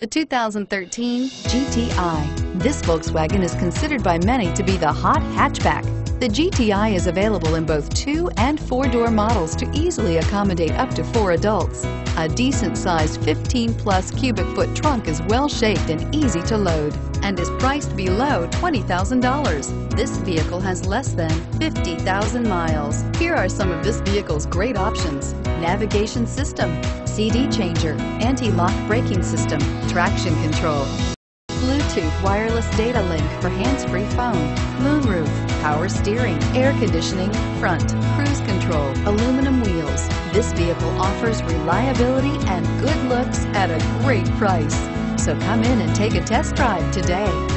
The 2013 GTI. This Volkswagen is considered by many to be the hot hatchback. The GTI is available in both two and four-door models to easily accommodate up to four adults. A decent-sized 15-plus cubic foot trunk is well-shaped and easy to load and is priced below $20,000. This vehicle has less than 50,000 miles. Here are some of this vehicle's great options. Navigation system, CD changer, anti-lock braking system, traction control, Bluetooth wireless data link for hands-free phone, moonroof, power steering, air conditioning, front, cruise control, aluminum wheels. This vehicle offers reliability and good looks at a great price. So come in and take a test drive today.